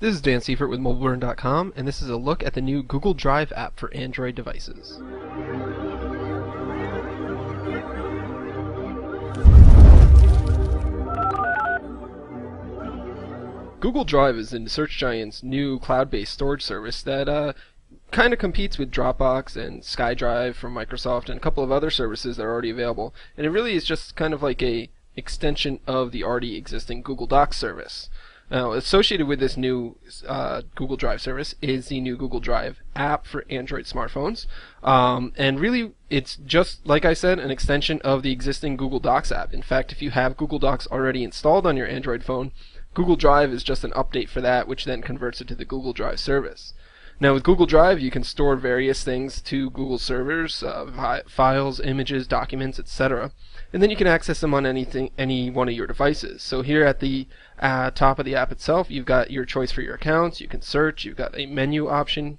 This is Dan Seifert with MobileBurn.com, and this is a look at the new Google Drive app for Android devices. Google Drive is the search giant's new cloud-based storage service that uh, kind of competes with Dropbox and SkyDrive from Microsoft and a couple of other services that are already available. And it really is just kind of like a extension of the already existing Google Docs service. Now, associated with this new uh, Google Drive service is the new Google Drive app for Android smartphones. Um, and really, it's just, like I said, an extension of the existing Google Docs app. In fact, if you have Google Docs already installed on your Android phone, Google Drive is just an update for that, which then converts it to the Google Drive service. Now, with Google Drive, you can store various things to Google servers, uh, files, images, documents, etc., and then you can access them on anything, any one of your devices. So here at the uh, top of the app itself, you've got your choice for your accounts. You can search. You've got a menu option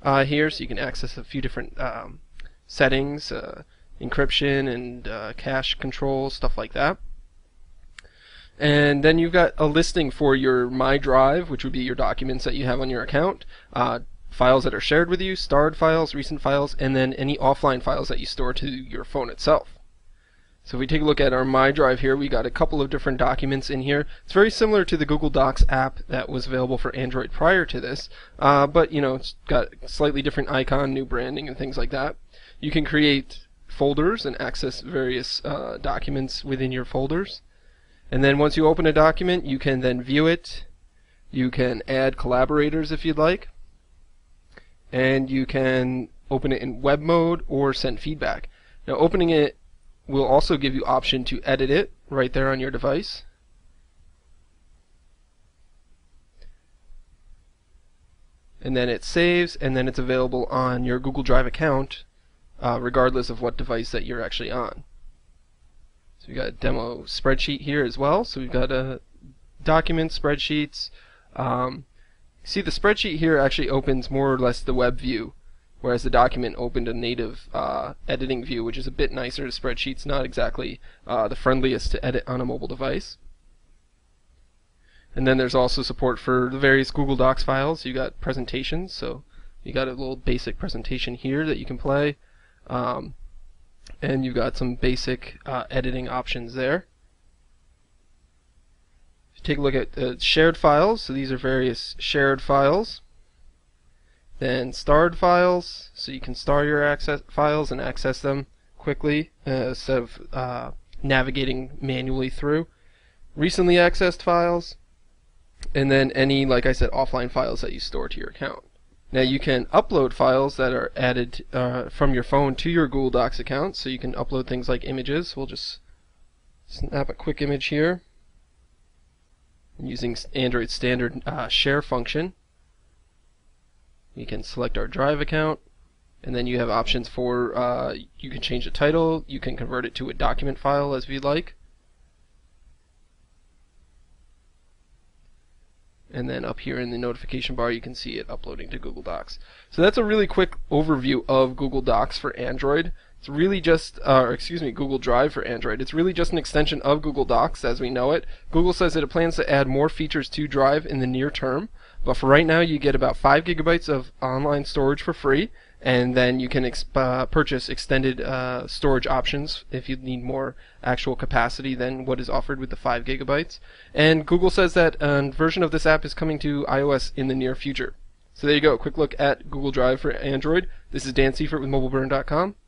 uh, here, so you can access a few different um, settings, uh, encryption and uh, cache control, stuff like that. And then you've got a listing for your My Drive, which would be your documents that you have on your account, uh, files that are shared with you, starred files, recent files, and then any offline files that you store to your phone itself. So if we take a look at our My Drive here, we got a couple of different documents in here. It's very similar to the Google Docs app that was available for Android prior to this, uh, but you know it's got slightly different icon, new branding, and things like that. You can create folders and access various uh, documents within your folders. And then once you open a document, you can then view it. You can add collaborators if you'd like. And you can open it in web mode or send feedback. Now opening it will also give you option to edit it right there on your device. And then it saves, and then it's available on your Google Drive account, uh, regardless of what device that you're actually on. So we've got a demo spreadsheet here as well. So we've got a uh, document spreadsheets. Um, see the spreadsheet here actually opens more or less the web view whereas the document opened a native uh, editing view, which is a bit nicer. The spreadsheet's not exactly uh, the friendliest to edit on a mobile device. And then there's also support for the various Google Docs files. You got presentations, so you got a little basic presentation here that you can play. Um, and you've got some basic uh, editing options there. Take a look at uh, shared files. So these are various shared files. Then starred files, so you can star your access files and access them quickly uh, instead of uh, navigating manually through. Recently accessed files, and then any, like I said, offline files that you store to your account. Now you can upload files that are added uh, from your phone to your Google Docs account, so you can upload things like images. We'll just snap a quick image here using Android standard uh, share function. We can select our drive account and then you have options for uh, you can change the title you can convert it to a document file as you'd like. And then up here in the notification bar you can see it uploading to Google Docs. So that's a really quick overview of Google Docs for Android it's really just uh, excuse me Google Drive for Android it's really just an extension of Google Docs as we know it Google says that it plans to add more features to Drive in the near term but for right now, you get about 5 gigabytes of online storage for free, and then you can uh, purchase extended uh, storage options if you need more actual capacity than what is offered with the 5 gigabytes. And Google says that a version of this app is coming to iOS in the near future. So there you go, a quick look at Google Drive for Android. This is Dan Seifert with MobileBurn.com.